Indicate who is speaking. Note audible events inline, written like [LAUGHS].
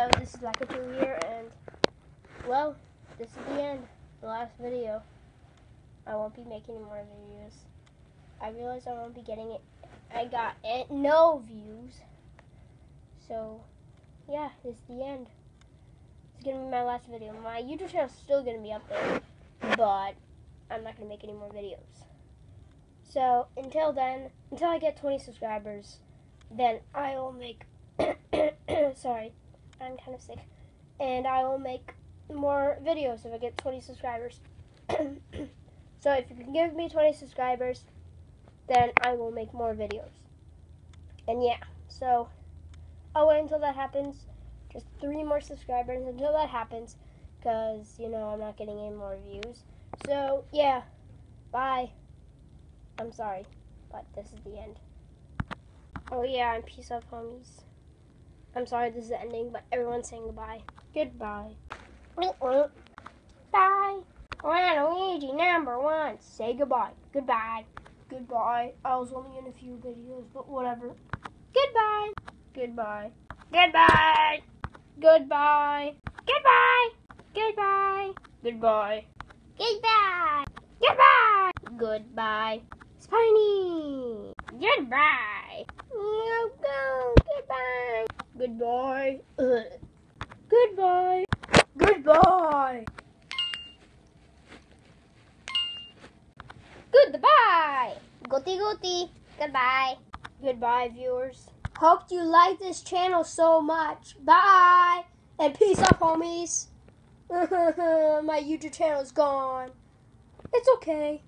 Speaker 1: Yo, this is Lakitu here, and well, this is the end. The last video. I won't be making more videos. I realize I won't be getting it. I got it, no views. So, yeah, this is the end. It's gonna be my last video. My YouTube channel is still gonna be up there, but I'm not gonna make any more videos. So until then, until I get 20 subscribers, then I will make. [COUGHS] sorry, I'm kind of sick, and I will make more videos if I get 20 subscribers. [CLEARS THROAT] so if you can give me 20 subscribers, then I will make more videos. And yeah, so I'll wait until that happens. Just three more subscribers until that happens, because you know I'm not getting any more views. So yeah, bye. I'm sorry, but this is the end. Oh yeah, and peace out, homies. I'm sorry this is the ending, but everyone's saying goodbye. Goodbye. Bye. Luigi number one. Say goodbye. Goodbye. Goodbye. I was only in a few videos, but whatever. Goodbye. Goodbye. Goodbye. Goodbye. Goodbye. Goodbye. Goodbye. Goodbye. Goodbye. Goodbye. Spiny. Goodbye. No go. Goodbye. Goodbye. Ugh. Goodbye. Goodbye. Goodbye. Goody goody. Goodbye. Goodbye, viewers. Hope you like this channel so much. Bye. And peace out, homies. [LAUGHS] My YouTube channel is gone. It's okay.